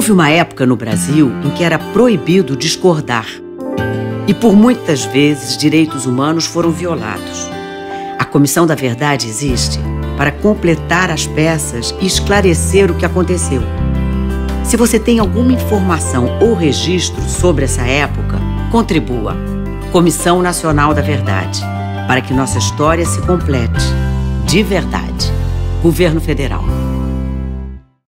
Houve uma época no Brasil em que era proibido discordar. E por muitas vezes direitos humanos foram violados. A Comissão da Verdade existe para completar as peças e esclarecer o que aconteceu. Se você tem alguma informação ou registro sobre essa época, contribua. Comissão Nacional da Verdade, para que nossa história se complete. De verdade. Governo Federal.